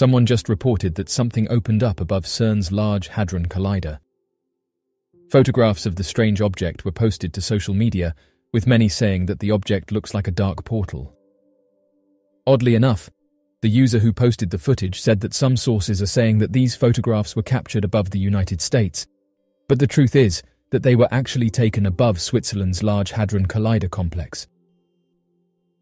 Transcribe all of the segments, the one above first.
Someone just reported that something opened up above CERN's Large Hadron Collider. Photographs of the strange object were posted to social media, with many saying that the object looks like a dark portal. Oddly enough, the user who posted the footage said that some sources are saying that these photographs were captured above the United States, but the truth is that they were actually taken above Switzerland's Large Hadron Collider complex.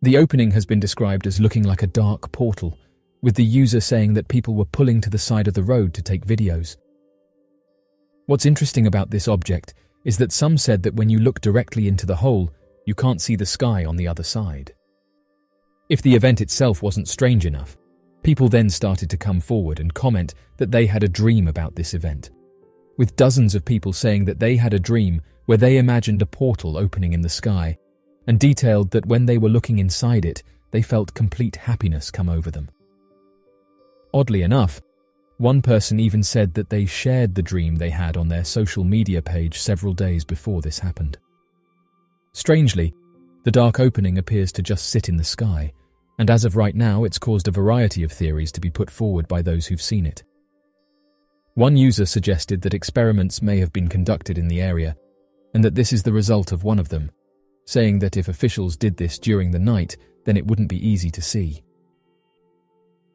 The opening has been described as looking like a dark portal, with the user saying that people were pulling to the side of the road to take videos. What's interesting about this object is that some said that when you look directly into the hole, you can't see the sky on the other side. If the event itself wasn't strange enough, people then started to come forward and comment that they had a dream about this event, with dozens of people saying that they had a dream where they imagined a portal opening in the sky and detailed that when they were looking inside it, they felt complete happiness come over them. Oddly enough, one person even said that they shared the dream they had on their social media page several days before this happened. Strangely, the dark opening appears to just sit in the sky, and as of right now, it's caused a variety of theories to be put forward by those who've seen it. One user suggested that experiments may have been conducted in the area, and that this is the result of one of them, saying that if officials did this during the night, then it wouldn't be easy to see.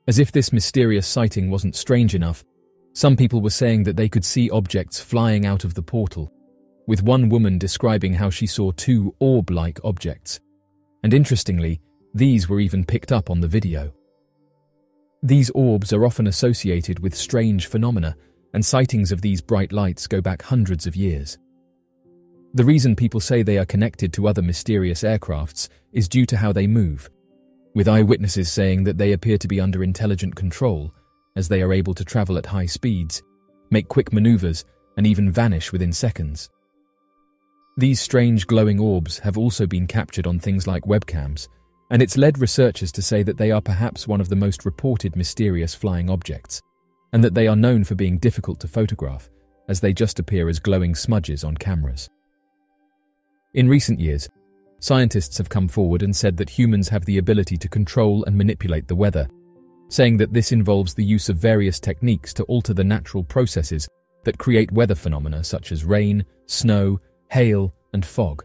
As if this mysterious sighting wasn't strange enough, some people were saying that they could see objects flying out of the portal, with one woman describing how she saw two orb-like objects. And interestingly, these were even picked up on the video. These orbs are often associated with strange phenomena, and sightings of these bright lights go back hundreds of years. The reason people say they are connected to other mysterious aircrafts is due to how they move, with eyewitnesses saying that they appear to be under intelligent control, as they are able to travel at high speeds, make quick maneuvers, and even vanish within seconds. These strange glowing orbs have also been captured on things like webcams, and it's led researchers to say that they are perhaps one of the most reported mysterious flying objects, and that they are known for being difficult to photograph, as they just appear as glowing smudges on cameras. In recent years, Scientists have come forward and said that humans have the ability to control and manipulate the weather, saying that this involves the use of various techniques to alter the natural processes that create weather phenomena such as rain, snow, hail, and fog.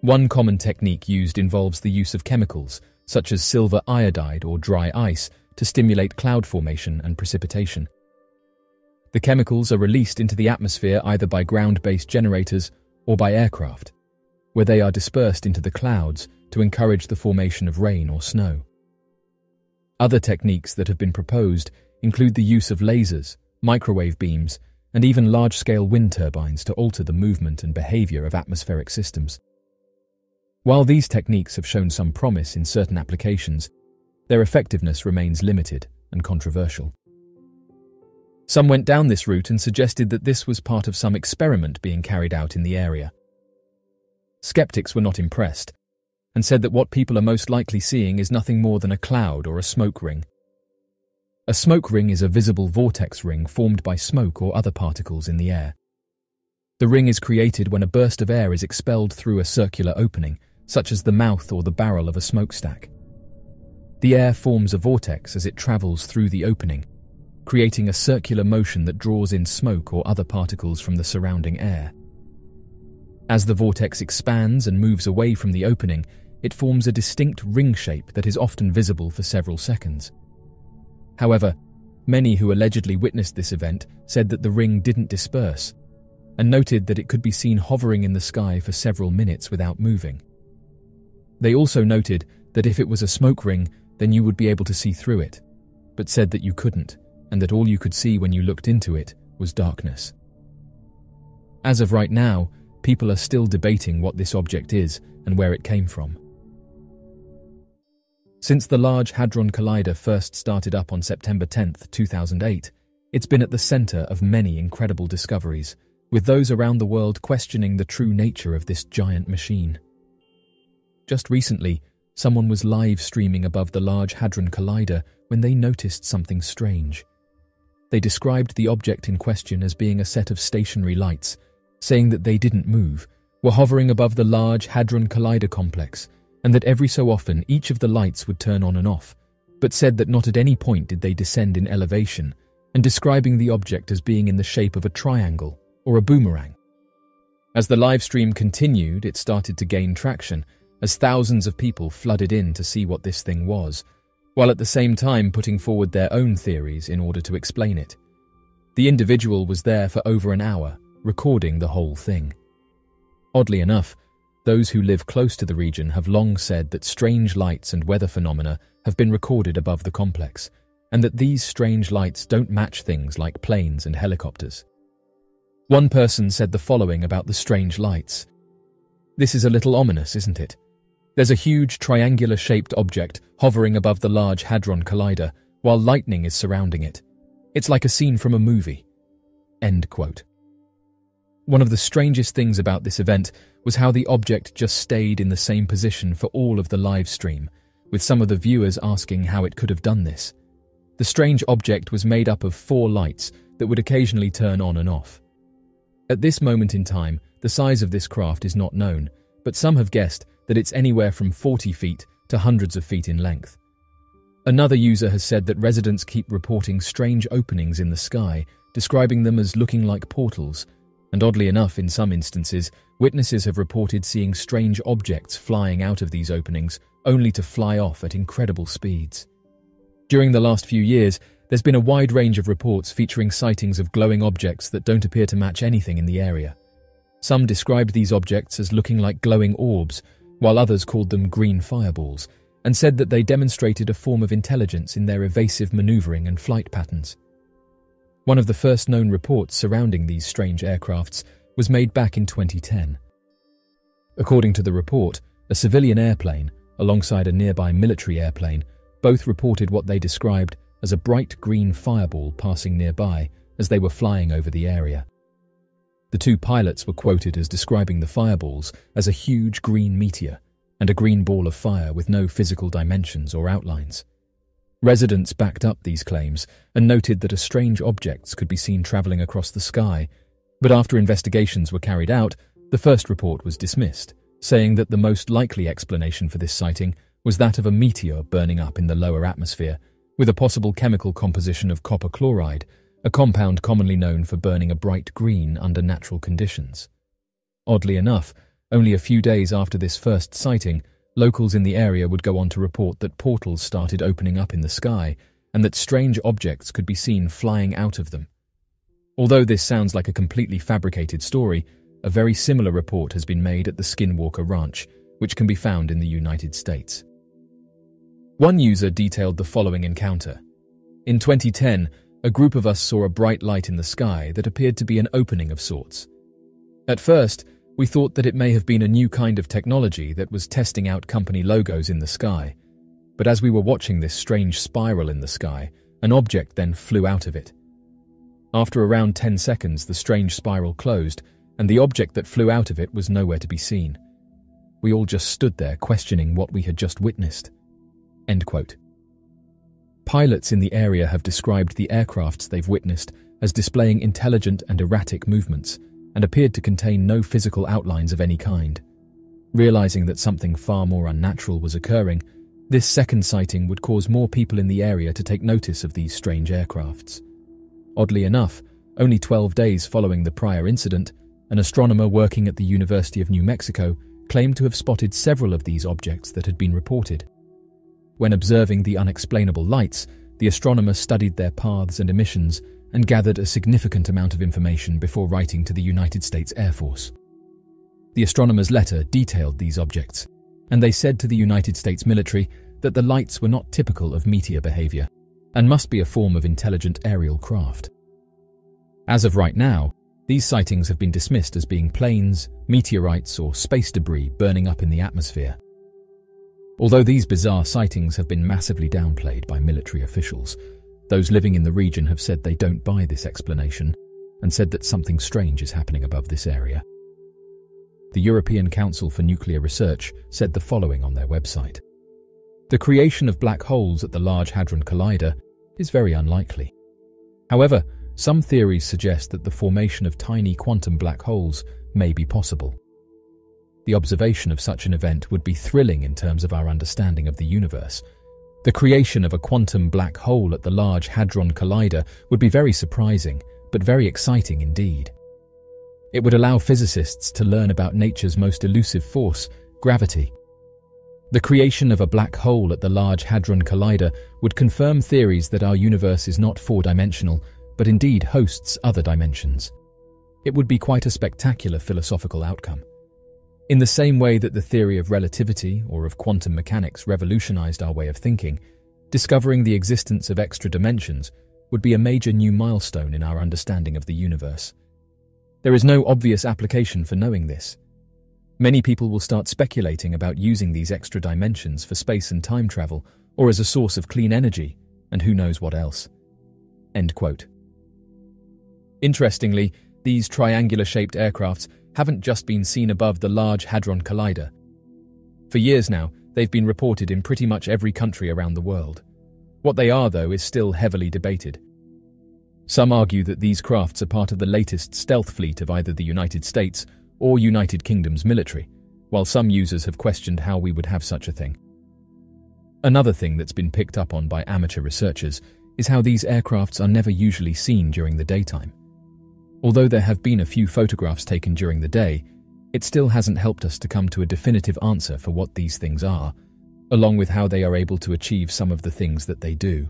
One common technique used involves the use of chemicals, such as silver iodide or dry ice, to stimulate cloud formation and precipitation. The chemicals are released into the atmosphere either by ground-based generators or by aircraft where they are dispersed into the clouds to encourage the formation of rain or snow. Other techniques that have been proposed include the use of lasers, microwave beams, and even large-scale wind turbines to alter the movement and behavior of atmospheric systems. While these techniques have shown some promise in certain applications, their effectiveness remains limited and controversial. Some went down this route and suggested that this was part of some experiment being carried out in the area. Skeptics were not impressed, and said that what people are most likely seeing is nothing more than a cloud or a smoke ring. A smoke ring is a visible vortex ring formed by smoke or other particles in the air. The ring is created when a burst of air is expelled through a circular opening, such as the mouth or the barrel of a smokestack. The air forms a vortex as it travels through the opening, creating a circular motion that draws in smoke or other particles from the surrounding air. As the vortex expands and moves away from the opening, it forms a distinct ring shape that is often visible for several seconds. However, many who allegedly witnessed this event said that the ring didn't disperse, and noted that it could be seen hovering in the sky for several minutes without moving. They also noted that if it was a smoke ring, then you would be able to see through it, but said that you couldn't, and that all you could see when you looked into it was darkness. As of right now, people are still debating what this object is and where it came from. Since the Large Hadron Collider first started up on September 10, 2008, it's been at the center of many incredible discoveries, with those around the world questioning the true nature of this giant machine. Just recently, someone was live streaming above the Large Hadron Collider when they noticed something strange. They described the object in question as being a set of stationary lights saying that they didn't move, were hovering above the large Hadron Collider complex, and that every so often each of the lights would turn on and off, but said that not at any point did they descend in elevation, and describing the object as being in the shape of a triangle or a boomerang. As the live stream continued, it started to gain traction as thousands of people flooded in to see what this thing was, while at the same time putting forward their own theories in order to explain it. The individual was there for over an hour, recording the whole thing. Oddly enough, those who live close to the region have long said that strange lights and weather phenomena have been recorded above the complex, and that these strange lights don't match things like planes and helicopters. One person said the following about the strange lights. This is a little ominous, isn't it? There's a huge triangular shaped object hovering above the Large Hadron Collider while lightning is surrounding it. It's like a scene from a movie. End quote. One of the strangest things about this event was how the object just stayed in the same position for all of the live stream, with some of the viewers asking how it could have done this. The strange object was made up of four lights that would occasionally turn on and off. At this moment in time, the size of this craft is not known, but some have guessed that it's anywhere from 40 feet to hundreds of feet in length. Another user has said that residents keep reporting strange openings in the sky, describing them as looking like portals, and oddly enough, in some instances, witnesses have reported seeing strange objects flying out of these openings, only to fly off at incredible speeds. During the last few years, there's been a wide range of reports featuring sightings of glowing objects that don't appear to match anything in the area. Some described these objects as looking like glowing orbs, while others called them green fireballs, and said that they demonstrated a form of intelligence in their evasive maneuvering and flight patterns. One of the first known reports surrounding these strange aircrafts was made back in 2010. According to the report, a civilian airplane, alongside a nearby military airplane, both reported what they described as a bright green fireball passing nearby as they were flying over the area. The two pilots were quoted as describing the fireballs as a huge green meteor and a green ball of fire with no physical dimensions or outlines. Residents backed up these claims and noted that a strange objects could be seen travelling across the sky, but after investigations were carried out, the first report was dismissed, saying that the most likely explanation for this sighting was that of a meteor burning up in the lower atmosphere, with a possible chemical composition of copper chloride a compound commonly known for burning a bright green under natural conditions. Oddly enough, only a few days after this first sighting, locals in the area would go on to report that portals started opening up in the sky and that strange objects could be seen flying out of them. Although this sounds like a completely fabricated story, a very similar report has been made at the Skinwalker Ranch, which can be found in the United States. One user detailed the following encounter. In 2010, a group of us saw a bright light in the sky that appeared to be an opening of sorts. At first, we thought that it may have been a new kind of technology that was testing out company logos in the sky. But as we were watching this strange spiral in the sky, an object then flew out of it. After around 10 seconds, the strange spiral closed, and the object that flew out of it was nowhere to be seen. We all just stood there questioning what we had just witnessed. End quote. Pilots in the area have described the aircrafts they've witnessed as displaying intelligent and erratic movements and appeared to contain no physical outlines of any kind. Realizing that something far more unnatural was occurring, this second sighting would cause more people in the area to take notice of these strange aircrafts. Oddly enough, only 12 days following the prior incident, an astronomer working at the University of New Mexico claimed to have spotted several of these objects that had been reported. When observing the unexplainable lights, the astronomer studied their paths and emissions and gathered a significant amount of information before writing to the United States Air Force. The astronomer's letter detailed these objects, and they said to the United States military that the lights were not typical of meteor behavior and must be a form of intelligent aerial craft. As of right now, these sightings have been dismissed as being planes, meteorites, or space debris burning up in the atmosphere. Although these bizarre sightings have been massively downplayed by military officials, those living in the region have said they don't buy this explanation and said that something strange is happening above this area. The European Council for Nuclear Research said the following on their website. The creation of black holes at the Large Hadron Collider is very unlikely. However, some theories suggest that the formation of tiny quantum black holes may be possible. The observation of such an event would be thrilling in terms of our understanding of the universe, The creation of a quantum black hole at the Large Hadron Collider would be very surprising, but very exciting indeed. It would allow physicists to learn about nature's most elusive force, gravity. The creation of a black hole at the Large Hadron Collider would confirm theories that our universe is not four-dimensional, but indeed hosts other dimensions. It would be quite a spectacular philosophical outcome. In the same way that the theory of relativity or of quantum mechanics revolutionized our way of thinking, discovering the existence of extra dimensions would be a major new milestone in our understanding of the universe. There is no obvious application for knowing this. Many people will start speculating about using these extra dimensions for space and time travel or as a source of clean energy, and who knows what else. End quote. Interestingly, these triangular-shaped aircrafts haven't just been seen above the Large Hadron Collider. For years now, they've been reported in pretty much every country around the world. What they are, though, is still heavily debated. Some argue that these crafts are part of the latest stealth fleet of either the United States or United Kingdom's military, while some users have questioned how we would have such a thing. Another thing that's been picked up on by amateur researchers is how these aircrafts are never usually seen during the daytime. Although there have been a few photographs taken during the day, it still hasn't helped us to come to a definitive answer for what these things are, along with how they are able to achieve some of the things that they do.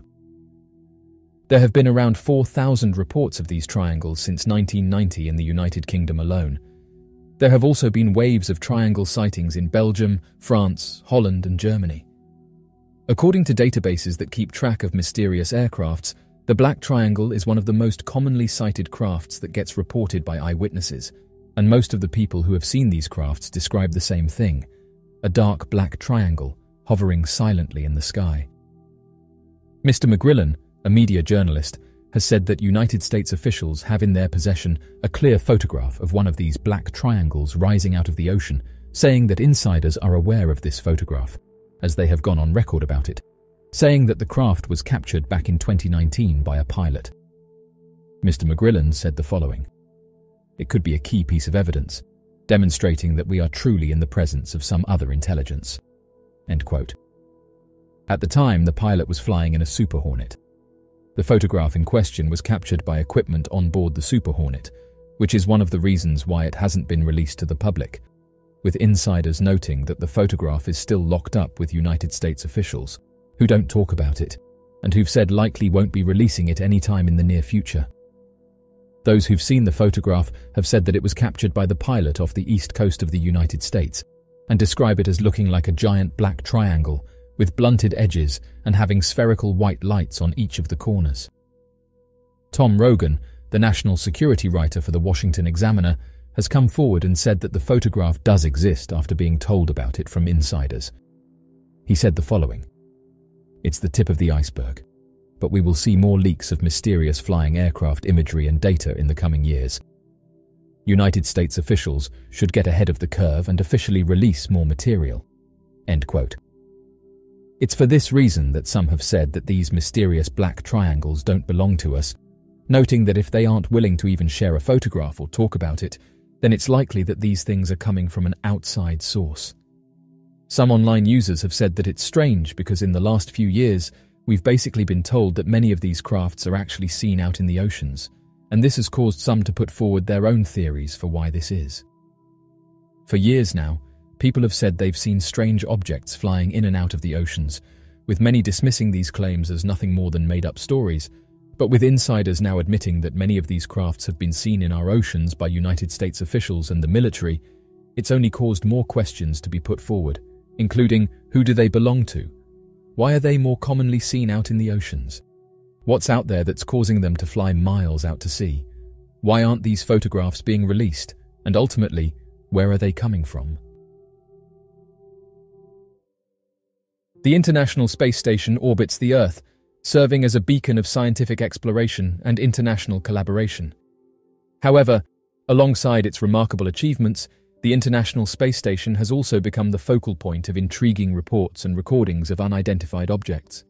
There have been around 4,000 reports of these triangles since 1990 in the United Kingdom alone. There have also been waves of triangle sightings in Belgium, France, Holland, and Germany. According to databases that keep track of mysterious aircrafts, the Black Triangle is one of the most commonly sighted crafts that gets reported by eyewitnesses, and most of the people who have seen these crafts describe the same thing a dark black triangle hovering silently in the sky. Mr. McGrillen, a media journalist, has said that United States officials have in their possession a clear photograph of one of these black triangles rising out of the ocean, saying that insiders are aware of this photograph, as they have gone on record about it saying that the craft was captured back in 2019 by a pilot. Mr. McGrillan said the following It could be a key piece of evidence, demonstrating that we are truly in the presence of some other intelligence. At the time, the pilot was flying in a Super Hornet. The photograph in question was captured by equipment on board the Super Hornet, which is one of the reasons why it hasn't been released to the public, with insiders noting that the photograph is still locked up with United States officials who don't talk about it, and who've said likely won't be releasing it any time in the near future. Those who've seen the photograph have said that it was captured by the pilot off the east coast of the United States, and describe it as looking like a giant black triangle with blunted edges and having spherical white lights on each of the corners. Tom Rogan, the national security writer for the Washington Examiner, has come forward and said that the photograph does exist after being told about it from insiders. He said the following it's the tip of the iceberg. But we will see more leaks of mysterious flying aircraft imagery and data in the coming years. United States officials should get ahead of the curve and officially release more material. End quote. It's for this reason that some have said that these mysterious black triangles don't belong to us, noting that if they aren't willing to even share a photograph or talk about it, then it's likely that these things are coming from an outside source. Some online users have said that it's strange because in the last few years, we've basically been told that many of these crafts are actually seen out in the oceans, and this has caused some to put forward their own theories for why this is. For years now, people have said they've seen strange objects flying in and out of the oceans, with many dismissing these claims as nothing more than made up stories, but with insiders now admitting that many of these crafts have been seen in our oceans by United States officials and the military, it's only caused more questions to be put forward including who do they belong to? Why are they more commonly seen out in the oceans? What's out there that's causing them to fly miles out to sea? Why aren't these photographs being released? And ultimately, where are they coming from? The International Space Station orbits the Earth, serving as a beacon of scientific exploration and international collaboration. However, alongside its remarkable achievements, the International Space Station has also become the focal point of intriguing reports and recordings of unidentified objects.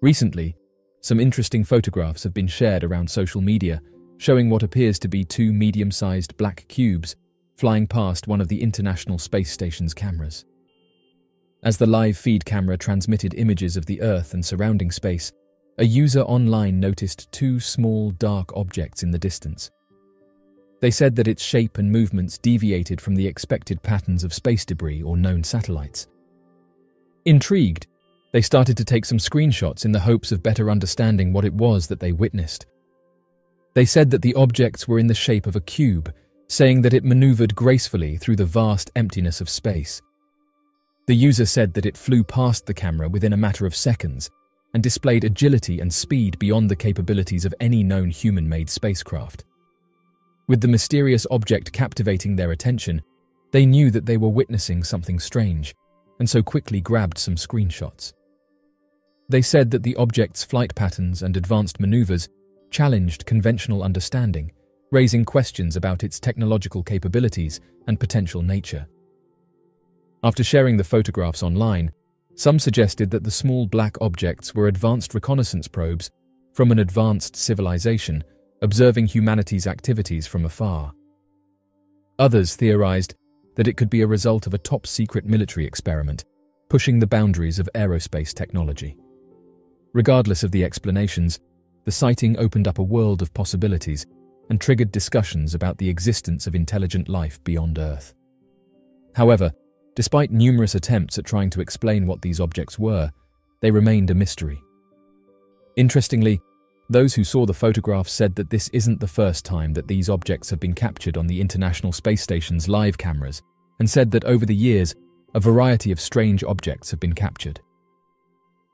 Recently, some interesting photographs have been shared around social media showing what appears to be two medium-sized black cubes flying past one of the International Space Station's cameras. As the live feed camera transmitted images of the Earth and surrounding space, a user online noticed two small dark objects in the distance. They said that its shape and movements deviated from the expected patterns of space debris or known satellites. Intrigued, they started to take some screenshots in the hopes of better understanding what it was that they witnessed. They said that the objects were in the shape of a cube, saying that it maneuvered gracefully through the vast emptiness of space. The user said that it flew past the camera within a matter of seconds and displayed agility and speed beyond the capabilities of any known human-made spacecraft. With the mysterious object captivating their attention, they knew that they were witnessing something strange, and so quickly grabbed some screenshots. They said that the object's flight patterns and advanced maneuvers challenged conventional understanding, raising questions about its technological capabilities and potential nature. After sharing the photographs online, some suggested that the small black objects were advanced reconnaissance probes from an advanced civilization observing humanity's activities from afar. Others theorized that it could be a result of a top secret military experiment, pushing the boundaries of aerospace technology. Regardless of the explanations, the sighting opened up a world of possibilities and triggered discussions about the existence of intelligent life beyond Earth. However, despite numerous attempts at trying to explain what these objects were, they remained a mystery. Interestingly, those who saw the photographs said that this isn't the first time that these objects have been captured on the International Space Station's live cameras, and said that over the years, a variety of strange objects have been captured.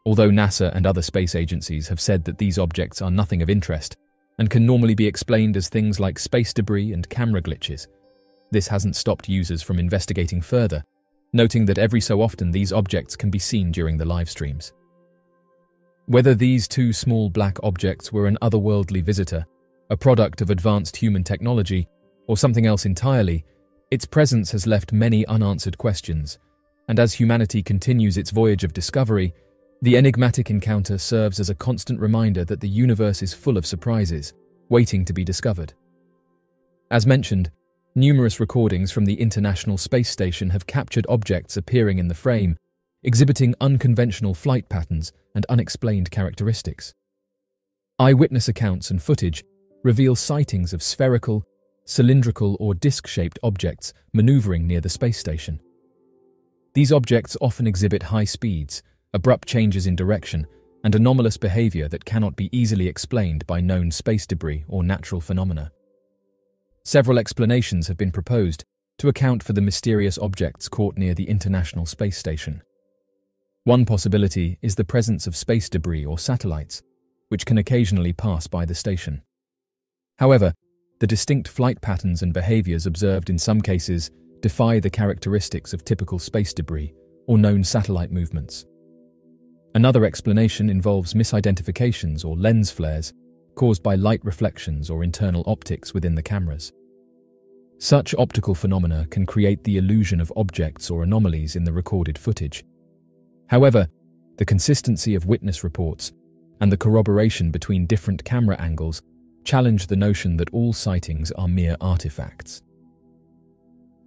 Although NASA and other space agencies have said that these objects are nothing of interest and can normally be explained as things like space debris and camera glitches, this hasn't stopped users from investigating further, noting that every so often these objects can be seen during the live streams. Whether these two small black objects were an otherworldly visitor, a product of advanced human technology, or something else entirely, its presence has left many unanswered questions, and as humanity continues its voyage of discovery, the enigmatic encounter serves as a constant reminder that the universe is full of surprises, waiting to be discovered. As mentioned, numerous recordings from the International Space Station have captured objects appearing in the frame, exhibiting unconventional flight patterns and unexplained characteristics. Eyewitness accounts and footage reveal sightings of spherical, cylindrical, or disc shaped objects maneuvering near the space station. These objects often exhibit high speeds, abrupt changes in direction, and anomalous behavior that cannot be easily explained by known space debris or natural phenomena. Several explanations have been proposed to account for the mysterious objects caught near the International Space Station. One possibility is the presence of space debris or satellites, which can occasionally pass by the station. However, the distinct flight patterns and behaviors observed in some cases defy the characteristics of typical space debris or known satellite movements. Another explanation involves misidentifications or lens flares caused by light reflections or internal optics within the cameras. Such optical phenomena can create the illusion of objects or anomalies in the recorded footage. However, the consistency of witness reports and the corroboration between different camera angles challenge the notion that all sightings are mere artifacts.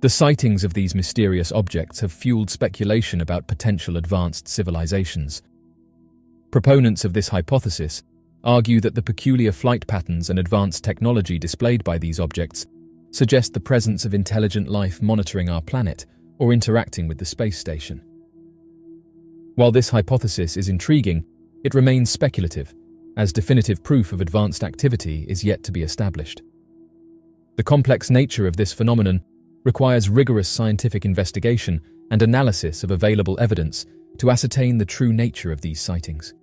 The sightings of these mysterious objects have fueled speculation about potential advanced civilizations, Proponents of this hypothesis argue that the peculiar flight patterns and advanced technology displayed by these objects suggest the presence of intelligent life monitoring our planet or interacting with the space station. While this hypothesis is intriguing, it remains speculative, as definitive proof of advanced activity is yet to be established. The complex nature of this phenomenon requires rigorous scientific investigation and analysis of available evidence to ascertain the true nature of these sightings.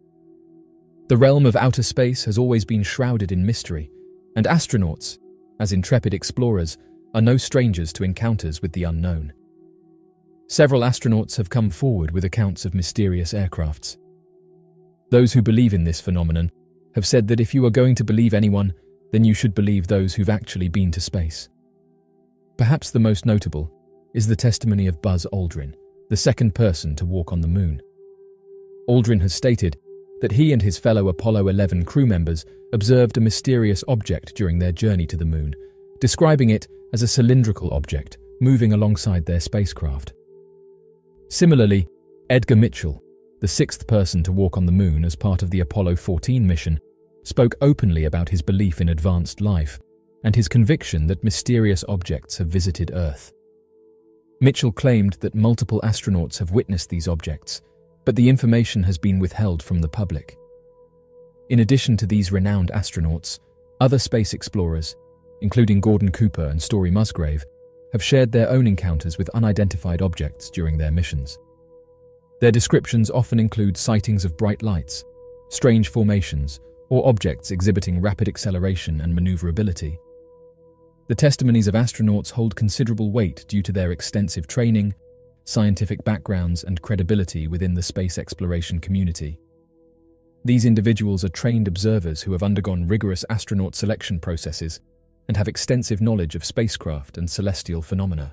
The realm of outer space has always been shrouded in mystery, and astronauts, as intrepid explorers, are no strangers to encounters with the unknown. Several astronauts have come forward with accounts of mysterious aircrafts. Those who believe in this phenomenon have said that if you are going to believe anyone, then you should believe those who've actually been to space. Perhaps the most notable is the testimony of Buzz Aldrin, the second person to walk on the moon. Aldrin has stated that he and his fellow Apollo 11 crew members observed a mysterious object during their journey to the moon, describing it as a cylindrical object moving alongside their spacecraft. Similarly, Edgar Mitchell, the sixth person to walk on the moon as part of the Apollo 14 mission, spoke openly about his belief in advanced life and his conviction that mysterious objects have visited Earth. Mitchell claimed that multiple astronauts have witnessed these objects, but the information has been withheld from the public. In addition to these renowned astronauts, other space explorers, including Gordon Cooper and Story Musgrave, have shared their own encounters with unidentified objects during their missions. Their descriptions often include sightings of bright lights, strange formations, or objects exhibiting rapid acceleration and maneuverability. The testimonies of astronauts hold considerable weight due to their extensive training, scientific backgrounds, and credibility within the space exploration community. These individuals are trained observers who have undergone rigorous astronaut selection processes and have extensive knowledge of spacecraft and celestial phenomena.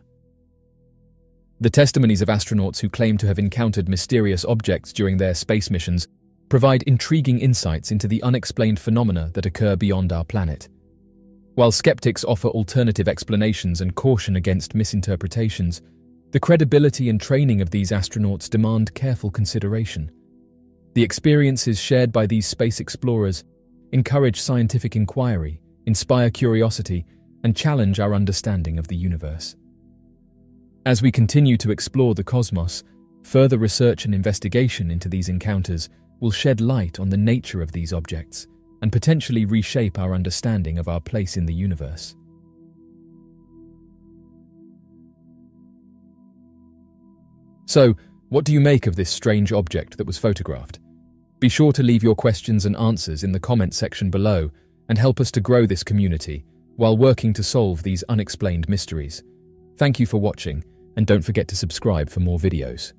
The testimonies of astronauts who claim to have encountered mysterious objects during their space missions provide intriguing insights into the unexplained phenomena that occur beyond our planet. While skeptics offer alternative explanations and caution against misinterpretations, the credibility and training of these astronauts demand careful consideration. The experiences shared by these space explorers encourage scientific inquiry, inspire curiosity, and challenge our understanding of the universe. As we continue to explore the cosmos, further research and investigation into these encounters will shed light on the nature of these objects and potentially reshape our understanding of our place in the universe. So, what do you make of this strange object that was photographed? Be sure to leave your questions and answers in the comment section below and help us to grow this community while working to solve these unexplained mysteries. Thank you for watching, and don't forget to subscribe for more videos.